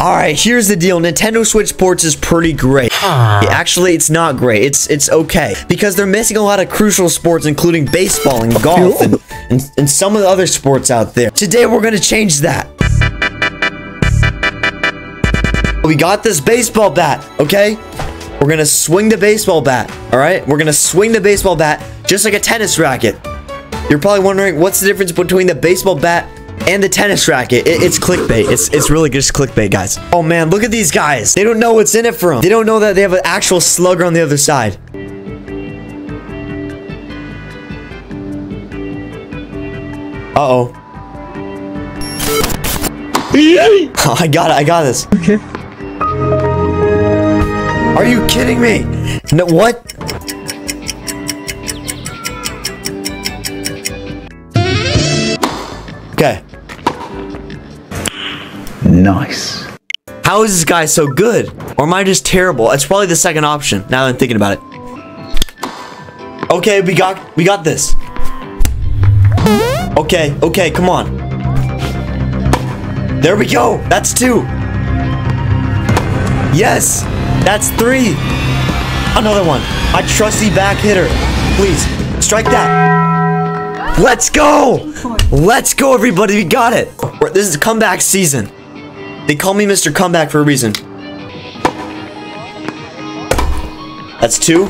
Alright, here's the deal. Nintendo Switch Sports is pretty great. Actually, it's not great. It's it's okay. Because they're missing a lot of crucial sports, including baseball and golf and, and, and some of the other sports out there. Today, we're going to change that. We got this baseball bat, okay? We're gonna swing the baseball bat, all right? We're gonna swing the baseball bat just like a tennis racket. You're probably wondering what's the difference between the baseball bat and the tennis racket. It, it's clickbait. It's it's really just clickbait, guys. Oh man, look at these guys. They don't know what's in it for them. They don't know that they have an actual slugger on the other side. Uh-oh. I got it. I got this. Okay. Are you kidding me? No, what? Nice. How is this guy so good? Or am I just terrible? It's probably the second option, now that I'm thinking about it. Okay, we got we got this. Okay, okay, come on. There we go. That's two. Yes, that's three. Another one. My trusty back hitter. Please, strike that. Let's go. Let's go, everybody. We got it. This is comeback season. They call me Mr. Comeback for a reason. That's two.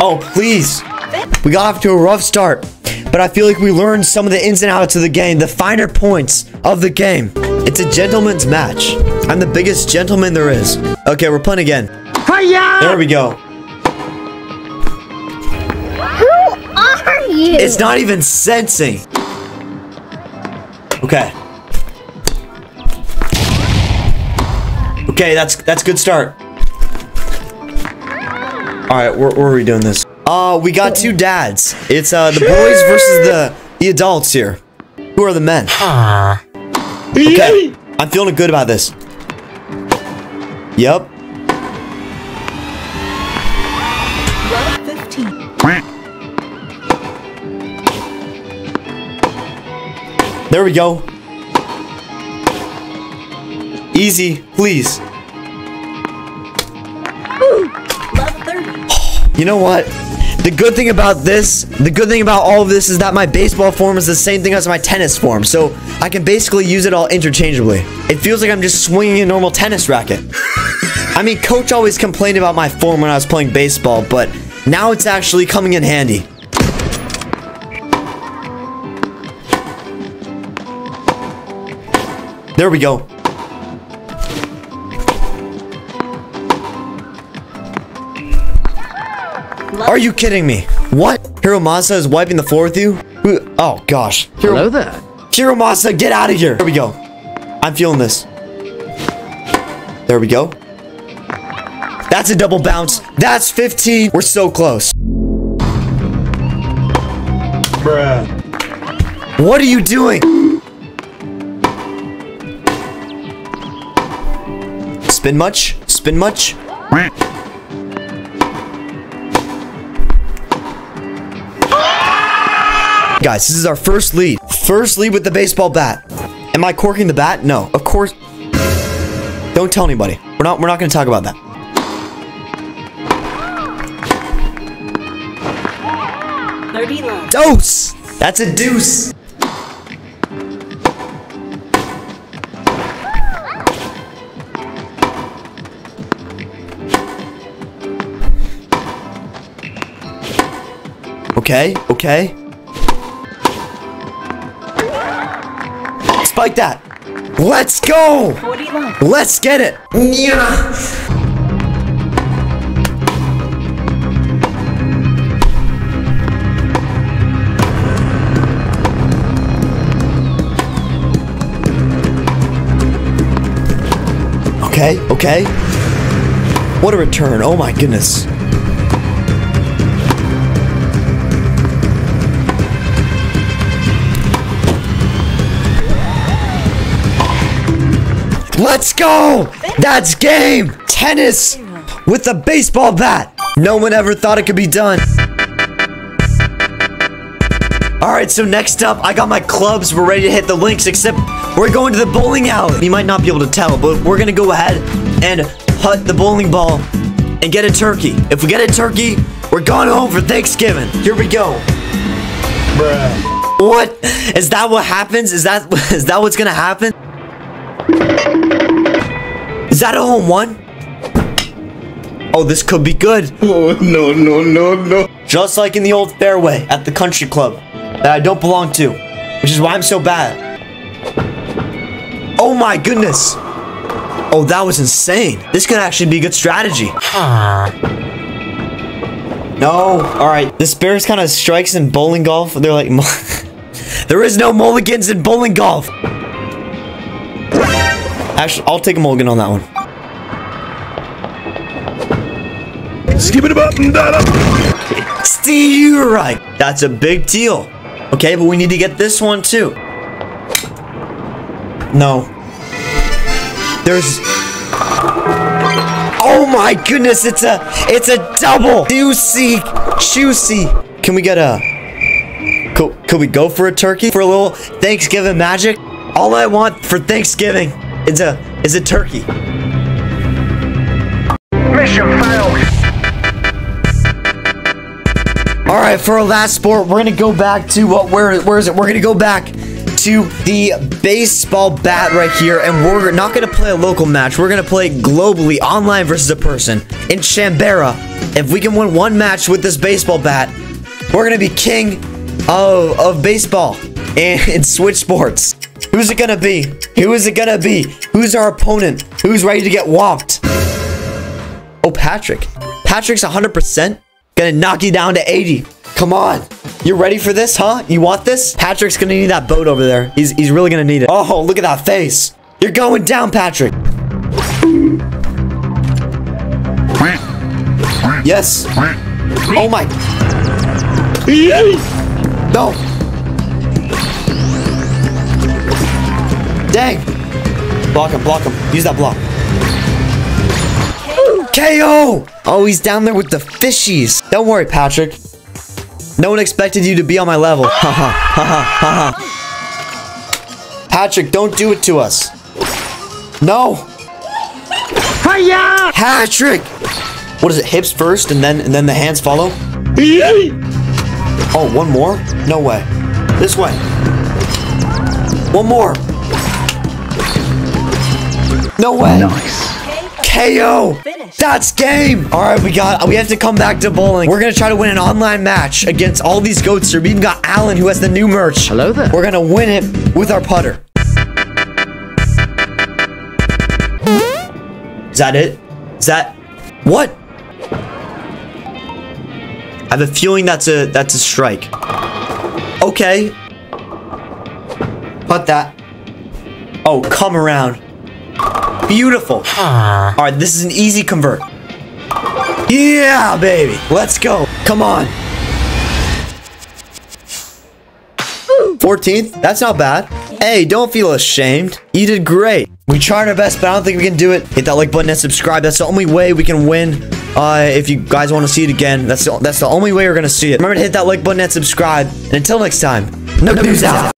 Oh, please. We got off to a rough start, but I feel like we learned some of the ins and outs of the game, the finer points of the game. It's a gentleman's match. I'm the biggest gentleman there is. Okay, we're playing again. Hiya! There we go. Who are you? It's not even sensing. Okay. Okay, that's that's good start. All right, where, where are we doing this? Uh, we got two dads. It's uh the boys versus the the adults here. Who are the men? Okay, I'm feeling good about this. Yep. Love 15. There we go. Easy, please. Love 30. You know what? The good thing about this, the good thing about all of this is that my baseball form is the same thing as my tennis form, so I can basically use it all interchangeably. It feels like I'm just swinging a normal tennis racket. I mean, coach always complained about my form when I was playing baseball, but now it's actually coming in handy. There we go. Are you kidding me? What? Hiromasa is wiping the floor with you? Oh gosh. Hiro- Hello there. Hiromasa, get out of here. Here we go. I'm feeling this. There we go. That's a double bounce. That's 15. We're so close. Bruh. What are you doing? Spin much? Spin much? Guys, this is our first lead. First lead with the baseball bat. Am I corking the bat? No, of course. Don't tell anybody. We're not. We're not going to talk about that. 30 love. Dose. That's a deuce. Okay. Okay. Spike that. Let's go. 40. Let's get it. Yeah. Okay, okay. What a return. Oh my goodness. Let's go! That's game! Tennis with a baseball bat. No one ever thought it could be done. Alright, so next up, I got my clubs. We're ready to hit the links, except We're going to the bowling alley. You might not be able to tell, but we're gonna go ahead and hut the bowling ball and get a turkey. If we get a turkey, we're going home for Thanksgiving. Here we go. Bruh. What? Is that what happens? Is that is that what's gonna happen? Is that a home one? Oh, this could be good. Oh, no, no, no, no. Just like in the old fairway at the country club that I don't belong to, which is why I'm so bad. Oh my goodness. Oh, that was insane. This could actually be a good strategy. No. All right. The Bears kind of strikes in bowling golf. They're like, there is no mulligans in bowling golf. Actually, I'll take a mulligan on that one. Skip it up and mm, down. Steve, you're right. That's a big deal. Okay, but we need to get this one too. No. There's. Oh my goodness! It's a it's a double. Juicy, juicy. Can we get a? Could, could we go for a turkey for a little Thanksgiving magic? All I want for Thanksgiving is a is a turkey. Mission failed. All right, for our last sport, we're gonna go back to what? Where? Where is it? We're gonna go back to the baseball bat right here, and we're not gonna play a local match. We're gonna play globally, online versus a person in Chambera. If we can win one match with this baseball bat, we're gonna be king of of baseball and in Switch Sports. Who's it gonna be? Who is it gonna be? Who's our opponent? Who's ready to get whopped? Oh, Patrick. Patrick's 100%. Gonna knock you down to 80. Come on. You're ready for this, huh? You want this? Patrick's gonna need that boat over there. He's, he's really gonna need it. Oh, look at that face. You're going down, Patrick. Yes. Oh my. No. Dang. Block him, block him. Use that block. KO! Oh, he's down there with the fishies. Don't worry, Patrick. No one expected you to be on my level. Haha, haha, haha. Patrick, don't do it to us. No. Hiya! Patrick! What is it? Hips first and then and then the hands follow? Oh, one more? No way. This way. One more. No way. Nice. KO. Finish. That's game. All right, we got. We have to come back to bowling. We're gonna try to win an online match against all these goats here. We even got Alan who has the new merch. Hello there. We're gonna win it with our putter. Is that it? Is that what? I have a feeling that's a that's a strike. Okay. Put that. Oh, come around. Beautiful. All right, this is an easy convert. Yeah, baby. Let's go. Come on. 14th? That's not bad. Hey, don't feel ashamed. You did great. We tried our best, but I don't think we can do it. Hit that like button and subscribe. That's the only way we can win. Uh, if you guys want to see it again, that's the, that's the only way we're going to see it. Remember to hit that like button and subscribe. And until next time, NookNews out.